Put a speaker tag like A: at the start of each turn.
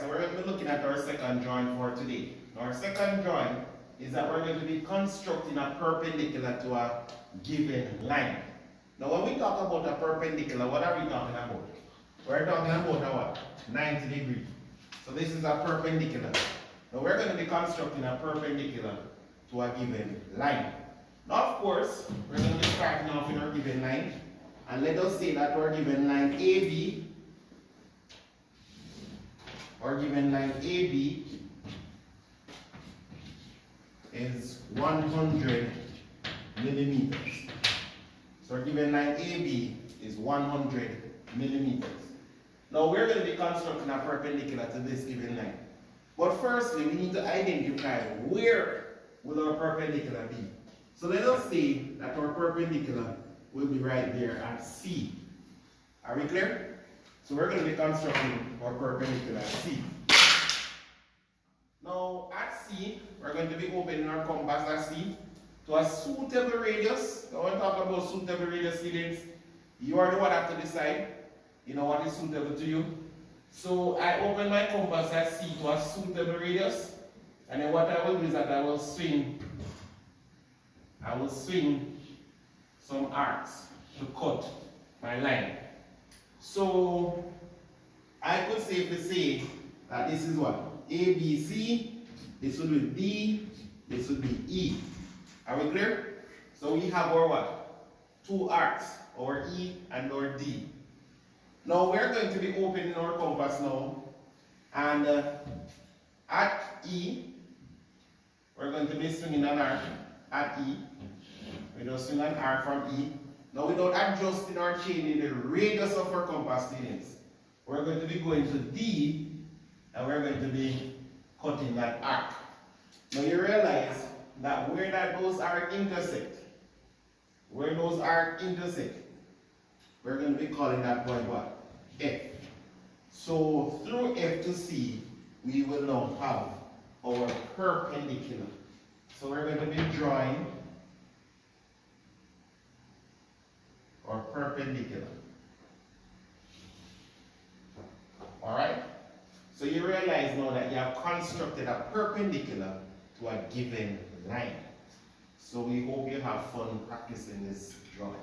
A: so we're going to be looking at our second drawing for today. Our second drawing is that we're going to be constructing a perpendicular to a given line. Now when we talk about a perpendicular, what are we talking about? We're talking about what? 90 degree. So this is a perpendicular. Now we're going to be constructing a perpendicular to a given line. Now of course, we're going to be starting off in our given line. And let us say that our given line AB, our given line AB is 100 millimeters. So given line AB is 100 millimeters. Now we're going to be constructing a perpendicular to this given line. But firstly, we need to identify where will our perpendicular be. So let us say that our perpendicular will be right there at C. Are we clear? So we're going to be constructing our perpendicular C. Now at C, we're going to be opening our compass at C to a suitable radius. Now when we talk about suitable radius students, you are the one have to decide, you know what is suitable to you. So I open my compass at C to a suitable radius. And then what I will do is that I will swing, I will swing some arcs to cut my line. So I could safely say that this is what? A, B, C, this would be D, this would be E. Are we clear? So we have our what? Two arcs, our E and our D. Now we're going to be opening our compass now. And uh, at E, we're going to be swinging an arc at E. We just swing an arc from E. Now without adjusting or changing the radius of our compass students, we're going to be going to D and we're going to be cutting that arc. Now you realize that where that those arcs intersect, where those arcs intersect, we're going to be calling that point what? F. So through F to C, we will now have our perpendicular. So we're going to be drawing our perpendicular. Alright? So you realize now that you have constructed a perpendicular to a given line. So we hope you have fun practicing this drawing.